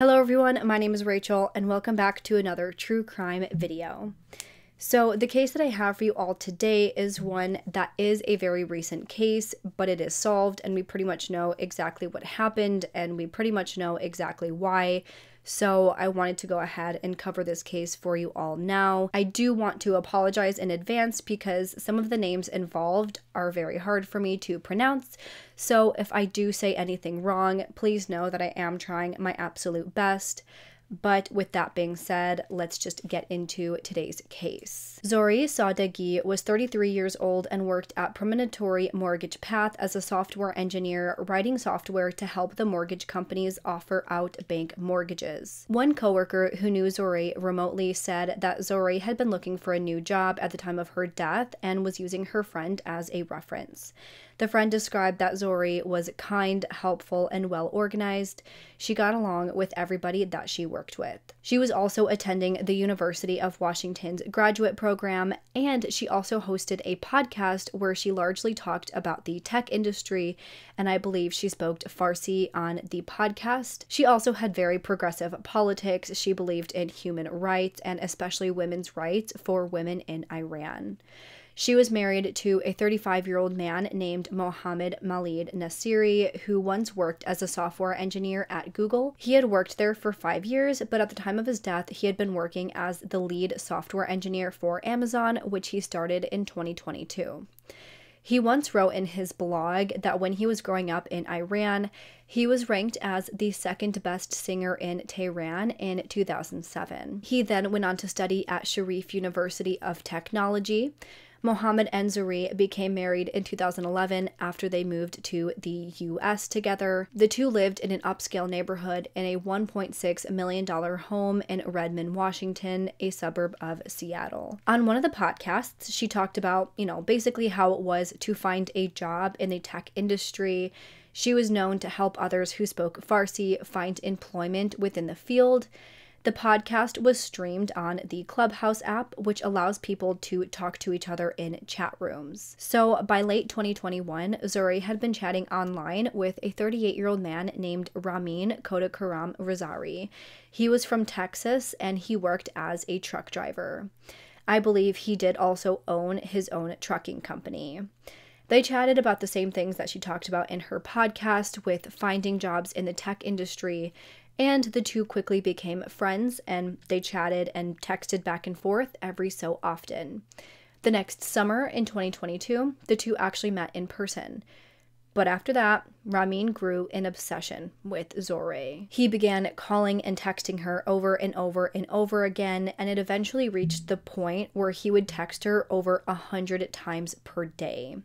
Hello everyone, my name is Rachel and welcome back to another true crime video. So the case that I have for you all today is one that is a very recent case, but it is solved and we pretty much know exactly what happened and we pretty much know exactly why. So I wanted to go ahead and cover this case for you all now. I do want to apologize in advance because some of the names involved are very hard for me to pronounce. So if I do say anything wrong, please know that I am trying my absolute best. But with that being said, let's just get into today's case. Zohreh Sadeghi was 33 years old and worked at Promontory Mortgage Path as a software engineer, writing software to help the mortgage companies offer out bank mortgages. One coworker who knew Zohreh remotely said that Zohreh had been looking for a new job at the time of her death and was using her friend as a reference. The friend described that Zohreh was kind, helpful, and well organized. She got along with everybody that she worked with. She was also attending the University of Washington's graduate program, and she also hosted a podcast where she largely talked about the tech industry, and I believe she spoke Farsi on the podcast. She also had very progressive politics. She believed in human rights and especially women's rights for women in Iran. She was married to a 35 year old man named Mohammed Milad Naseri, who once worked as a software engineer at Google. He had worked there for five years, but at the time of his death, he had been working as the lead software engineer for Amazon, which he started in 2022. He once wrote in his blog that when he was growing up in Iran, he was ranked as the second best singer in Tehran in 2007. He then went on to study at Sharif University of Technology. Mohammed and Zohreh became married in 2011 after they moved to the US together. The two lived in an upscale neighborhood in a $1.6 million home in Redmond, Washington, a suburb of Seattle. On one of the podcasts, she talked about, you know, basically how it was to find a job in the tech industry. She was known to help others who spoke Farsi find employment within the field the podcast was streamed on the Clubhouse app, which allows people to talk to each other in chat rooms. So by late 2021, Zohreh had been chatting online with a 38 year old man named Ramin Khodakaramrezaei. He was from Texas and he worked as a truck driver. I believe he did also own his own trucking company. They chatted about the same things that she talked about in her podcast with finding jobs in the tech industry and the two quickly became friends and they chatted and texted back and forth every so often. The next summer in 2022, the two actually met in person. But after that, Ramin grew an obsession with Zohreh. He began calling and texting her over and over and over again, and it eventually reached the point where he would text her over a hundred times per day.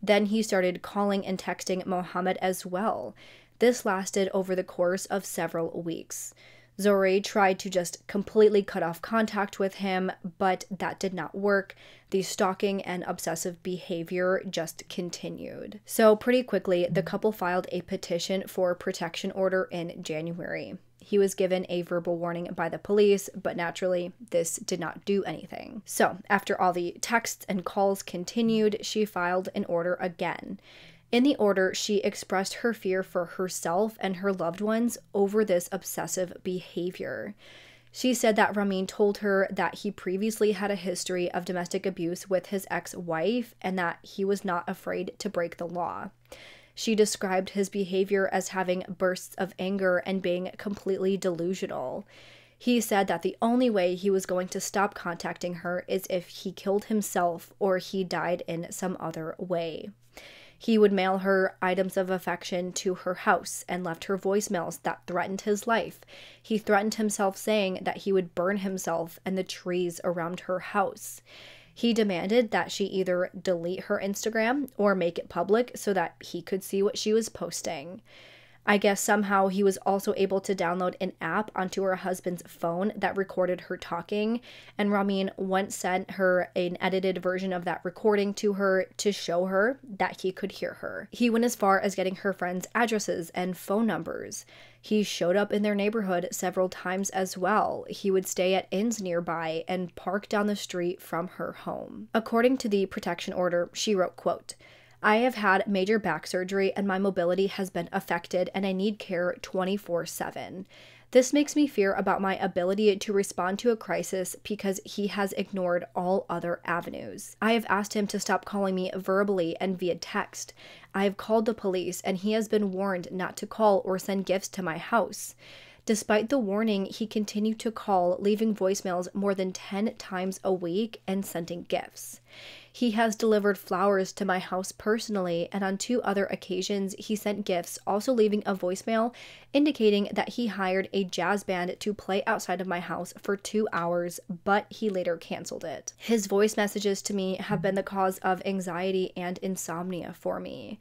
Then he started calling and texting Mohammed as well. This lasted over the course of several weeks. Zohreh tried to just completely cut off contact with him, but that did not work. The stalking and obsessive behavior just continued. So, pretty quickly, the couple filed a petition for protection order in January. He was given a verbal warning by the police, but naturally, this did not do anything. So, after all the texts and calls continued, she filed an order again. In the order, she expressed her fear for herself and her loved ones over this obsessive behavior. She said that Ramin told her that he previously had a history of domestic abuse with his ex wife and that he was not afraid to break the law. She described his behavior as having bursts of anger and being completely delusional. He said that the only way he was going to stop contacting her is if he killed himself or he died in some other way. He would mail her items of affection to her house and left her voicemails that threatened his life. He threatened himself, saying that he would burn himself and the trees around her house. He demanded that she either delete her Instagram or make it public so that he could see what she was posting. I guess somehow he was also able to download an app onto her husband's phone that recorded her talking. And Ramin once sent her an edited version of that recording to her to show her that he could hear her. He went as far as getting her friends' addresses and phone numbers. He showed up in their neighborhood several times as well. He would stay at inns nearby and park down the street from her home. According to the protection order, she wrote, quote, I have had major back surgery and my mobility has been affected and I need care 24 7. This makes me fear about my ability to respond to a crisis because he has ignored all other avenues. I have asked him to stop calling me verbally and via text. I have called the police and he has been warned not to call or send gifts to my house. Despite the warning, he continued to call, leaving voicemails more than 10 times a week and sending gifts. He has delivered flowers to my house personally, and on two other occasions, he sent gifts, also leaving a voicemail indicating that he hired a jazz band to play outside of my house for two hours, but he later canceled it. His voice messages to me have been the cause of anxiety and insomnia for me.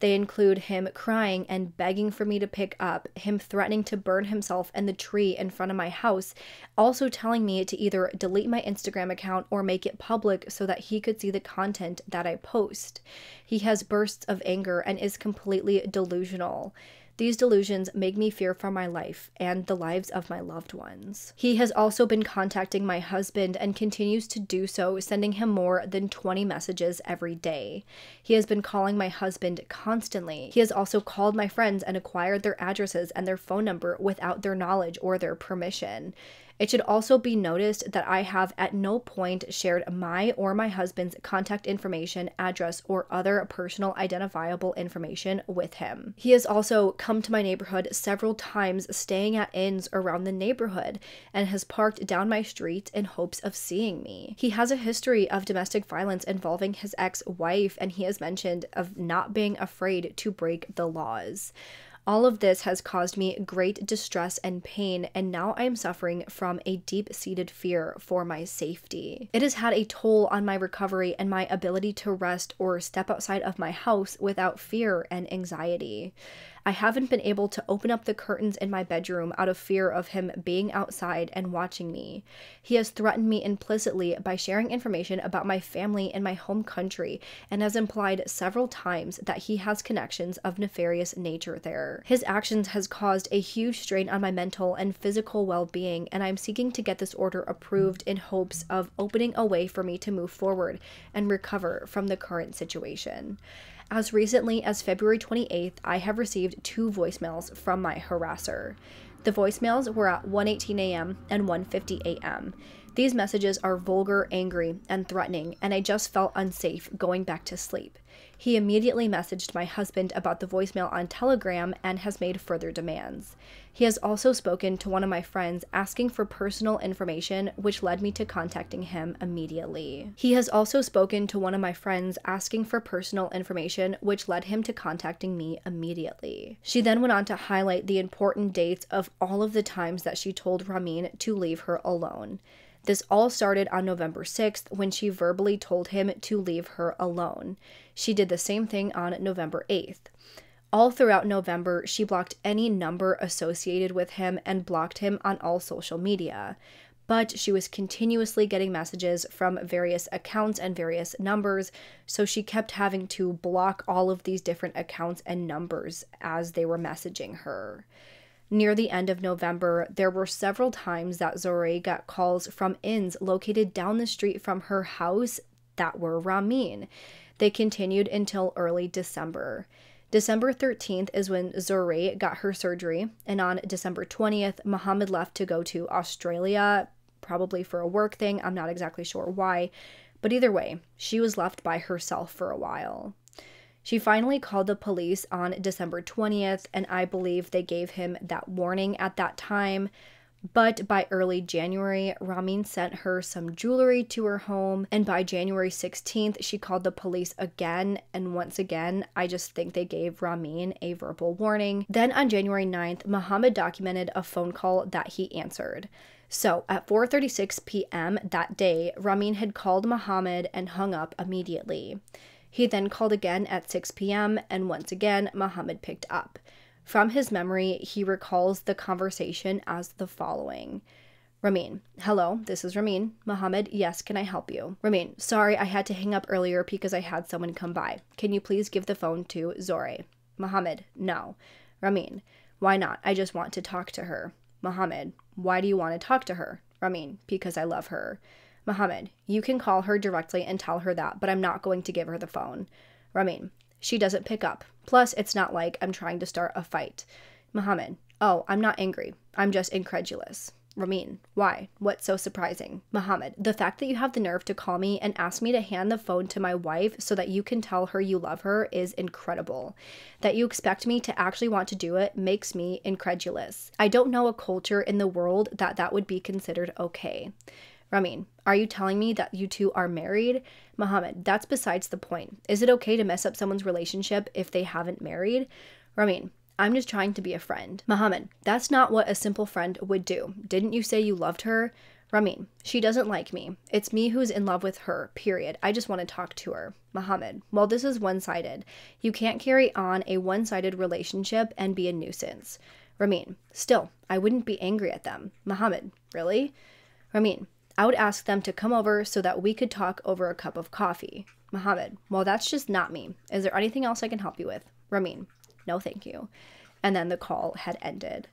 They include him crying and begging for me to pick up, him threatening to burn himself and the tree in front of my house, also telling me to either delete my Instagram account or make it public so that he could see the content that I post. He has bursts of anger and is completely delusional. These delusions make me fear for my life and the lives of my loved ones. He has also been contacting my husband and continues to do so, sending him more than 20 messages every day. He has been calling my husband constantly. He has also called my friends and acquired their addresses and their phone number without their knowledge or their permission. It should also be noticed that I have at no point shared my or my husband's contact information, address, or other personal identifiable information with him. He has also come to my neighborhood several times, staying at inns around the neighborhood, and has parked down my street in hopes of seeing me. He has a history of domestic violence involving his ex wife, and he has mentioned of not being afraid to break the laws. All of this has caused me great distress and pain, and now I am suffering from a deep seated fear for my safety. It has had a toll on my recovery and my ability to rest or step outside of my house without fear and anxiety. I haven't been able to open up the curtains in my bedroom out of fear of him being outside and watching me. He has threatened me implicitly by sharing information about my family in my home country and has implied several times that he has connections of nefarious nature there. His actions has caused a huge strain on my mental and physical well-being and I'm seeking to get this order approved in hopes of opening a way for me to move forward and recover from the current situation. As recently as February 28th, I have received two voicemails from my harasser. The voicemails were at 1:18 a.m. and 1:50 a.m. These messages are vulgar, angry, and threatening, and I just felt unsafe going back to sleep. He immediately messaged my husband about the voicemail on Telegram and has made further demands. He has also spoken to one of my friends asking for personal information, which led me to contacting him immediately. He has also spoken to one of my friends asking for personal information, which led him to contacting me immediately. She then went on to highlight the important dates of all of the times that she told Ramin to leave her alone. This all started on November 6th when she verbally told him to leave her alone. She did the same thing on November 8th. All throughout November, she blocked any number associated with him and blocked him on all social media. But she was continuously getting messages from various accounts and various numbers, so she kept having to block all of these different accounts and numbers as they were messaging her. Near the end of November, there were several times that Zohreh got calls from inns located down the street from her house that were Ramin. They continued until early December. December 13th is when Zohreh got her surgery, and on December 20th, Muhammad left to go to Australia, probably for a work thing. I'm not exactly sure why, but either way, she was left by herself for a while. She finally called the police on December 20th, and I believe they gave him that warning at that time. But by early January, Ramin sent her some jewelry to her home, and by January 16th, she called the police again. And once again, I just think they gave Ramin a verbal warning. Then on January 9th, Muhammad documented a phone call that he answered. So at 4:36 p.m. that day, Ramin had called Muhammad and hung up immediately. He then called again at 6 p.m., and once again, Muhammad picked up. From his memory, he recalls the conversation as the following Ramin, hello, this is Ramin. Muhammad, yes, can I help you? Ramin, sorry, I had to hang up earlier because I had someone come by. Can you please give the phone to Zohreh? Muhammad, no. Ramin, why not? I just want to talk to her. Muhammad, why do you want to talk to her? Ramin, because I love her. Muhammad, you can call her directly and tell her that, but I'm not going to give her the phone. Ramin, she doesn't pick up. Plus, it's not like I'm trying to start a fight. Muhammad, Oh, I'm not angry. I'm just incredulous. Ramin, why? What's so surprising? Muhammad, the fact that you have the nerve to call me and ask me to hand the phone to my wife so that you can tell her you love her is incredible. That you expect me to actually want to do it makes me incredulous. I don't know a culture in the world that that would be considered okay. Ramin, are you telling me that you two are married? Muhammad, that's besides the point. Is it okay to mess up someone's relationship if they haven't married? Ramin, I'm just trying to be a friend. Muhammad, that's not what a simple friend would do. Didn't you say you loved her? Ramin, she doesn't like me. It's me who's in love with her, period. I just want to talk to her. Muhammad, well, this is one sided. You can't carry on a one sided relationship and be a nuisance. Ramin, still, I wouldn't be angry at them. Muhammad, really? Ramin, I would ask them to come over so that we could talk over a cup of coffee. Muhammad, well, that's just not me. Is there anything else I can help you with? Ramin, no thank you. And then the call had ended.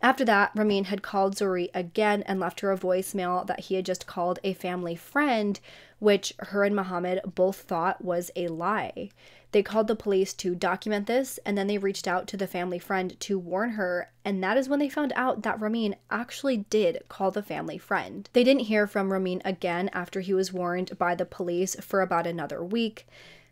After that, Ramin had called Zohreh again and left her a voicemail that he had just called a family friend, which her and Muhammad both thought was a lie. They called the police to document this and then they reached out to the family friend to warn her. And that is when they found out that Ramin actually did call the family friend. They didn't hear from Ramin again after he was warned by the police for about another week.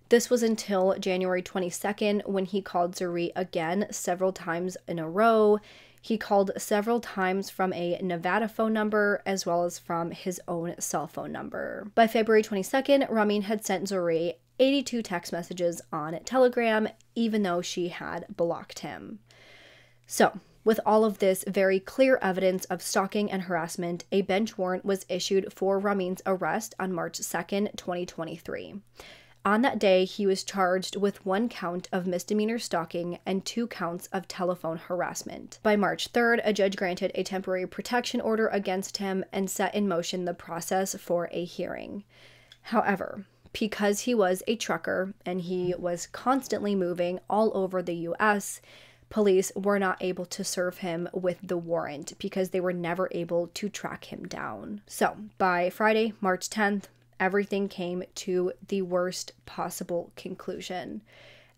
This was until January 22nd when he called Zohreh again several times in a row. He called several times from a Nevada phone number as well as from his own cell phone number. By February 22nd, Ramin had sent Zohreh 82 text messages on Telegram, even though she had blocked him. So, with all of this very clear evidence of stalking and harassment, a bench warrant was issued for Ramin's arrest on March 2nd, 2023. On that day, he was charged with one count of misdemeanor stalking and two counts of telephone harassment. By March 3rd, a judge granted a temporary protection order against him and set in motion the process for a hearing. However, because he was a trucker and he was constantly moving all over the US, police were not able to serve him with the warrant because they were never able to track him down. So, by Friday, March 10th, everything came to the worst possible conclusion.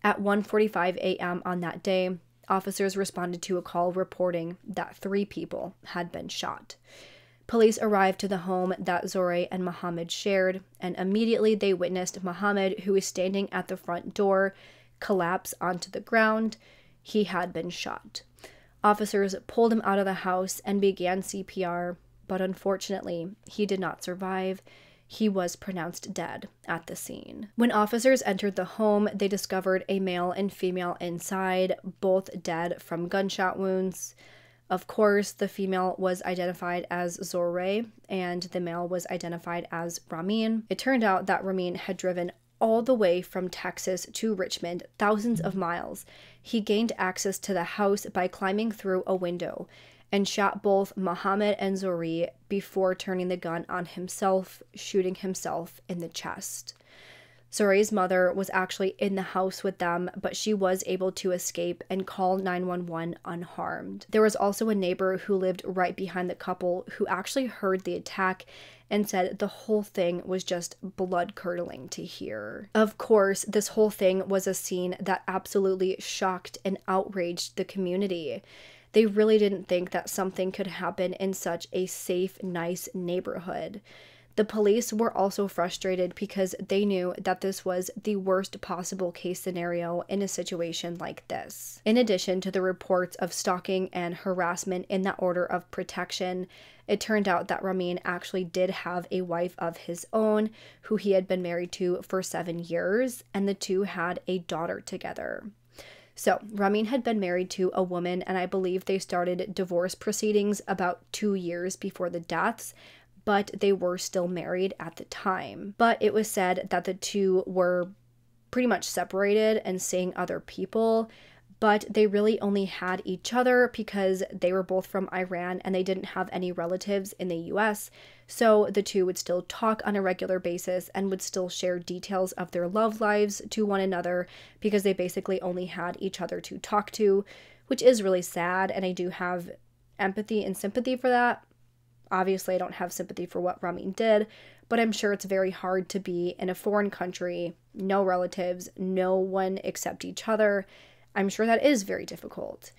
At 1:45 a.m. on that day, officers responded to a call reporting that 3 people had been shot. Police arrived to the home that Zohreh and Muhammad shared, and immediately they witnessed Muhammad, who was standing at the front door, collapse onto the ground. He had been shot. Officers pulled him out of the house and began CPR, but unfortunately, he did not survive he was pronounced dead at the scene. When officers entered the home, they discovered a male and female inside, both dead from gunshot wounds. Of course, the female was identified as Zohreh and the male was identified as Ramin. It turned out that Ramin had driven all the way from Texas to Redmond, thousands of miles. He gained access to the house by climbing through a window and shot both Muhammad and Zohreh before turning the gun on himself, shooting himself in the chest. Zohreh's mother was actually in the house with them, but she was able to escape and call 911 unharmed. There was also a neighbor who lived right behind the couple who actually heard the attack and said the whole thing was just blood curdling to hear. Of course, this whole thing was a scene that absolutely shocked and outraged the community. They really didn't think that something could happen in such a safe, nice neighborhood. The police were also frustrated because they knew that this was the worst possible case scenario in a situation like this. In addition to the reports of stalking and harassment in that order of protection, it turned out that Ramin actually did have a wife of his own who he had been married to for seven years, and the two had a daughter together. So, Ramin had been married to a woman, and I believe they started divorce proceedings about two years before the deaths, but they were still married at the time. But it was said that the two were pretty much separated and seeing other people but they really only had each other because they were both from Iran and they didn't have any relatives in the US. So the two would still talk on a regular basis and would still share details of their love lives to one another because they basically only had each other to talk to, which is really sad. And I do have empathy and sympathy for that. Obviously, I don't have sympathy for what Ramin did, but I'm sure it's very hard to be in a foreign country, no relatives, no one except each other I'm sure that is very difficult.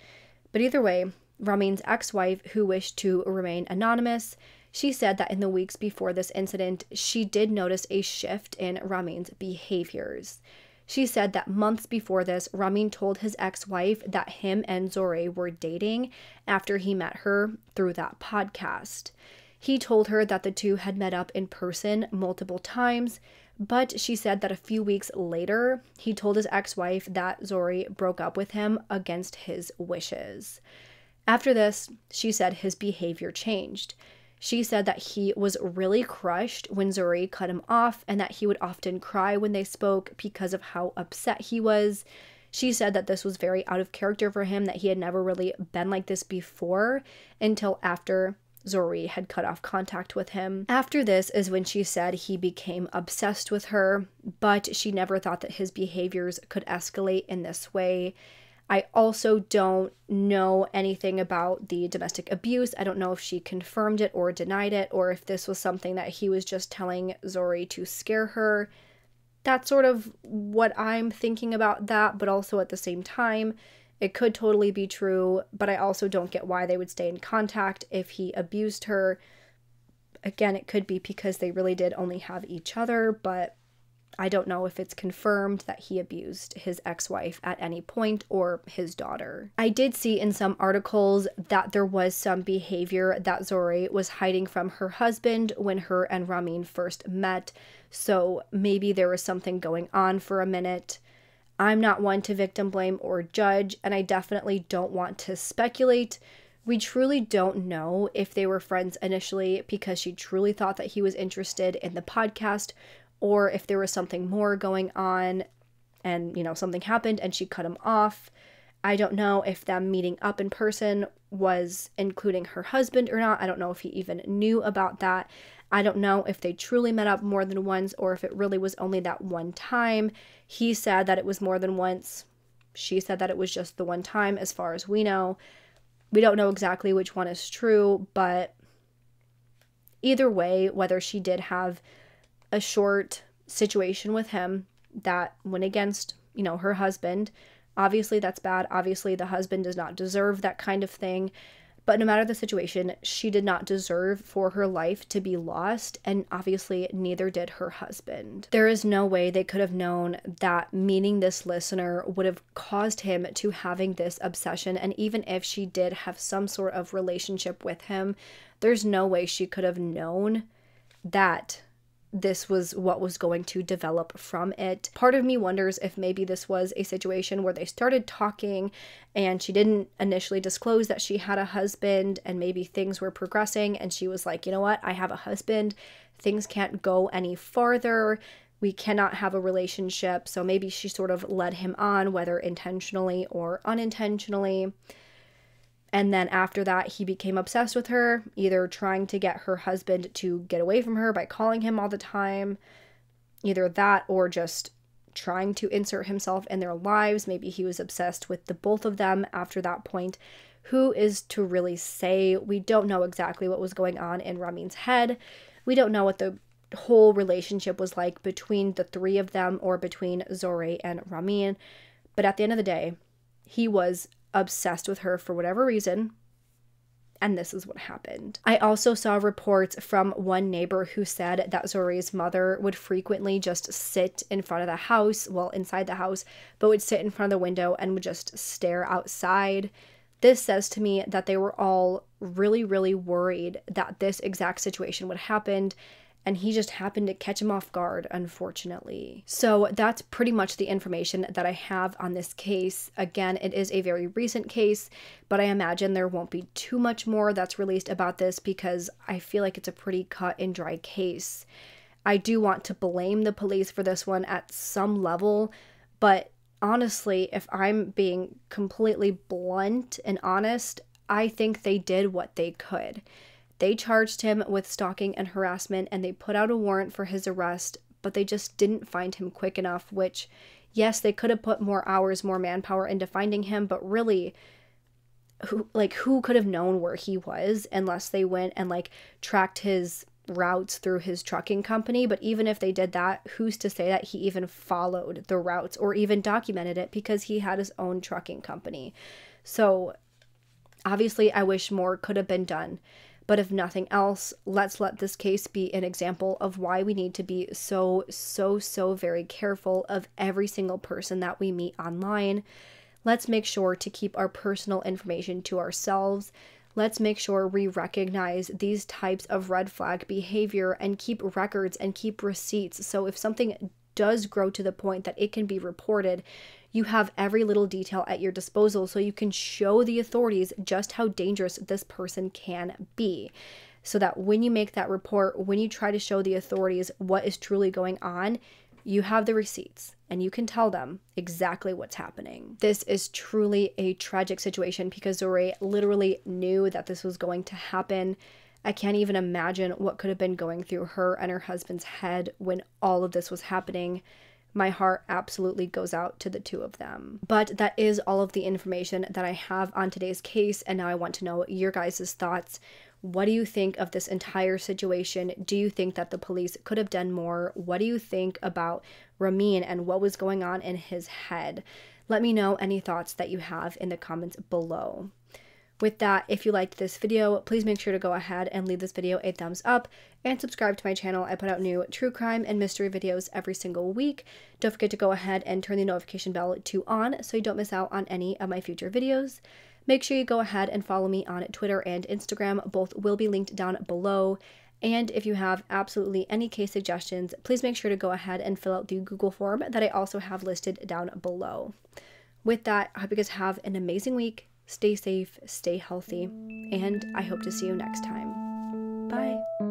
But either way, Ramin's ex wife, who wished to remain anonymous, she said that in the weeks before this incident, she did notice a shift in Ramin's behaviors. She said that months before this, Ramin told his ex wife that him and Zohreh were dating after he met her through that podcast. He told her that the two had met up in person multiple times, but she said that a few weeks later, he told his ex wife that Zohreh broke up with him against his wishes. After this, she said his behavior changed. She said that he was really crushed when Zohreh cut him off and that he would often cry when they spoke because of how upset he was. She said that this was very out of character for him, that he had never really been like this before until after Zohreh had cut off contact with him. After this is when she said he became obsessed with her, but she never thought that his behaviors could escalate in this way. I also don't know anything about the domestic abuse. I don't know if she confirmed it or denied it, or if this was something that he was just telling Zohreh to scare her. That's sort of what I'm thinking about that, but also at the same time, it could totally be true, but I also don't get why they would stay in contact if he abused her. Again, it could be because they really did only have each other, but I don't know if it's confirmed that he abused his ex wife at any point or his daughter. I did see in some articles that there was some behavior that Zohreh was hiding from her husband when her and Ramin first met, so maybe there was something going on for a minute. I'm not one to victim blame or judge, and I definitely don't want to speculate. We truly don't know if they were friends initially because she truly thought that he was interested in the podcast or if there was something more going on and, you know, something happened and she cut him off. I don't know if them meeting up in person was including her husband or not. I don't know if he even knew about that. I don't know if they truly met up more than once or if it really was only that one time. He said that it was more than once. She said that it was just the one time, as far as we know. We don't know exactly which one is true, but either way, whether she did have a short situation with him that went against, you know, her husband. Obviously, that's bad. Obviously, the husband does not deserve that kind of thing. But no matter the situation, she did not deserve for her life to be lost, and obviously, neither did her husband. There is no way they could have known that meeting this listener would have caused him to having this obsession. And even if she did have some sort of relationship with him, there's no way she could have known that this was what was going to develop from it. Part of me wonders if maybe this was a situation where they started talking and she didn't initially disclose that she had a husband and maybe things were progressing and she was like, you know what, I have a husband. Things can't go any farther. We cannot have a relationship. So maybe she sort of led him on, whether intentionally or unintentionally. And then after that, he became obsessed with her, either trying to get her husband to get away from her by calling him all the time, either that or just trying to insert himself in their lives. Maybe he was obsessed with the both of them after that point. Who is to really say? We don't know exactly what was going on in Ramin's head. We don't know what the whole relationship was like between the three of them or between Zohreh and Ramin. But at the end of the day, he was obsessed with her for whatever reason. And this is what happened. I also saw reports from one neighbor who said that Zohreh's mother would frequently just sit in front of the house, well, inside the house, but would sit in front of the window and would just stare outside. This says to me that they were all really, really worried that this exact situation would happen and he just happened to catch him off guard, unfortunately. So that's pretty much the information that I have on this case. Again, it is a very recent case, but I imagine there won't be too much more that's released about this because I feel like it's a pretty cut and dry case. I do want to blame the police for this one at some level, but honestly, if I'm being completely blunt and honest, I think they did what they could. They charged him with stalking and harassment and they put out a warrant for his arrest, but they just didn't find him quick enough, which, yes, they could have put more hours, more manpower into finding him, but really, who like who could have known where he was unless they went and like tracked his routes through his trucking company but even if they did that who's to say that he even followed the routes or even documented it because he had his own trucking company so Obviously, I wish more could have been done. But if nothing else, let's let this case be an example of why we need to be so, so, so very careful of every single person that we meet online. Let's make sure to keep our personal information to ourselves. Let's make sure we recognize these types of red flag behavior and keep records and keep receipts. So if something does grow to the point that it can be reported, you have every little detail at your disposal so you can show the authorities just how dangerous this person can be. So that when you make that report, when you try to show the authorities what is truly going on, you have the receipts and you can tell them exactly what's happening. This is truly a tragic situation because Zohreh literally knew that this was going to happen. I can't even imagine what could have been going through her and her husband's head when all of this was happening my heart absolutely goes out to the two of them. But that is all of the information that I have on today's case, and now I want to know your guys' thoughts. What do you think of this entire situation? Do you think that the police could have done more? What do you think about Ramin and what was going on in his head? Let me know any thoughts that you have in the comments below. With that, if you liked this video, please make sure to go ahead and leave this video a thumbs up and subscribe to my channel. I put out new true crime and mystery videos every single week. Don't forget to go ahead and turn the notification bell to on so you don't miss out on any of my future videos. Make sure you go ahead and follow me on Twitter and Instagram. Both will be linked down below. And if you have absolutely any case suggestions, please make sure to go ahead and fill out the Google form that I also have listed down below. With that, I hope you guys have an amazing week Stay safe, stay healthy, and I hope to see you next time. Bye.